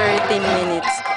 30 minutes.